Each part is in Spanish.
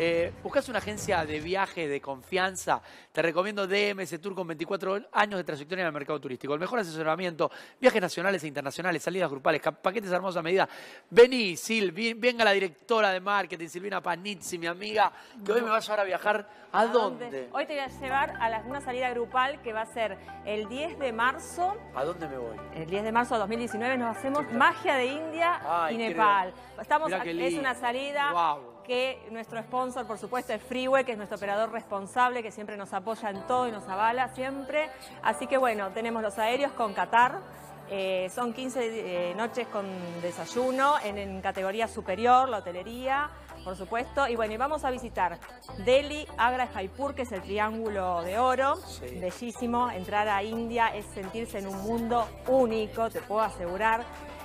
Eh, ¿Buscas una agencia de viajes de confianza? Te recomiendo DMS Tour con 24 años de trayectoria en el mercado turístico. El mejor asesoramiento, viajes nacionales e internacionales, salidas grupales, paquetes armados a medida. Vení, Sil, venga la directora de marketing, Silvina Panizzi, mi amiga, que hoy me va a llevar a viajar. ¿A, dónde? Hoy te voy a llevar a una salida grupal que va a ser el 10 de marzo. ¿A dónde me voy? El 10 de marzo de 2019 nos hacemos Magia de India y Nepal. Estamos, es una salida que nuestro sponsor, por supuesto, es Freeway, que es nuestro operador responsable, que siempre nos apoya en todo y nos avala siempre. Así que bueno, tenemos los aéreos con Qatar. Eh, son 15 eh, noches con desayuno en, categoría superior, la hotelería, por supuesto. Y bueno, y vamos a visitar Delhi, Agra y Jaipur, que es el triángulo de oro. Bellísimo. Entrar a India es sentirse en un mundo único, te puedo asegurar.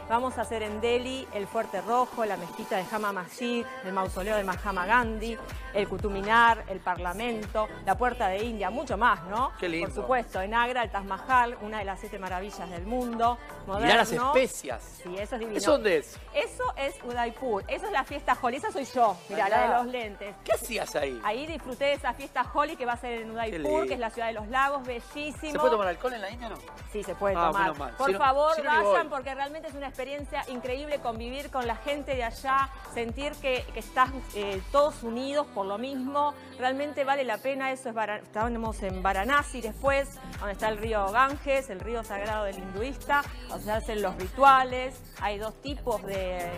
Vamos a hacer en Delhi el Fuerte Rojo, la mezquita de Jama Masjid, el mausoleo de Mahatma Gandhi, el Kutuminar, el Parlamento, la Puerta de India, mucho más, ¿no? Qué lindo. Por supuesto, en Agra, el Taj Mahal, una de las siete maravillas del mundo. Moderno. las especias. Sí, eso es divino. ¿Eso dónde es? Eso es Udaipur. Eso es la fiesta Holi. Esa soy yo. Mira, la de los lentes. ¿Qué hacías ahí? Ahí disfruté de esa fiesta Holi que va a ser en Udaipur, que es la ciudad de los lagos, bellísimo. ¿Se puede tomar alcohol en la India o no? Sí, se puede ah, tomar. Por favor, vayan porque realmente es una experiencia increíble convivir con la gente de allá, sentir que, estás eh, todos unidos por lo mismo. Realmente vale la pena eso. Es Estamos en Varanasi después, donde está el río Ganges, el río sagrado del hinduista, donde se hacen los rituales. Hay dos tipos de,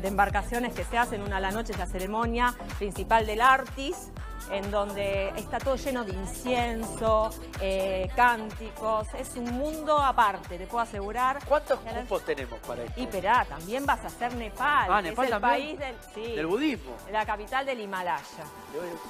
de embarcaciones que se hacen. Una a la noche es la ceremonia principal del Artis, en donde está todo lleno de incienso, eh, cánticos. Es un mundo aparte, te puedo asegurar. ¿Cuántos cupos tenemos para esto? Y perá, también vas a hacer Nepal. Ah, Nepal es el país del, del budismo. La capital del Himalaya.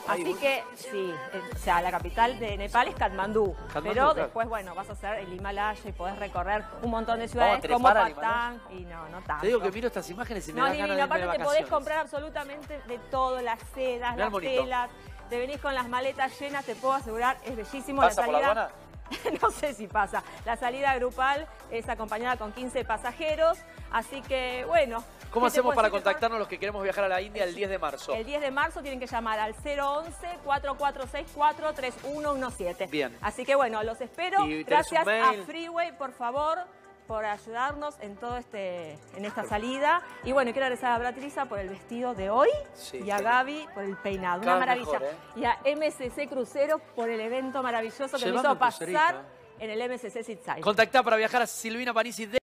Así que, sí, eh, o sea, la capital de Nepal es Katmandú. pero después, bueno, vas a hacer el Himalaya y podés recorrer un montón de ciudades como Patán. Y no, no tanto. Te digo que miro estas imágenes y me no, dan ganas de aparte te podés comprar absolutamente de todo, las sedas, las telas te venís con las maletas llenas, te puedo asegurar, es bellísimo. ¿Pasa la salida, no sé si pasa. La salida grupal es acompañada con 15 pasajeros, así que bueno. ¿Cómo hacemos para contactarnos los que queremos viajar a la India el 10 de marzo? El 10 de marzo tienen que llamar al 011-4464-3117. Bien. Así que bueno, los espero. Gracias a Freeway, por favor por ayudarnos en todo este, en esta salida. Y bueno, quiero agradecer a Beatriza por el vestido de hoy y a Gaby por el peinado. Una maravilla. ¿eh? Y a MSC Cruceros por el evento maravilloso que me hizo pasar en el MSC City Contactá para viajar a Silvina Parisi de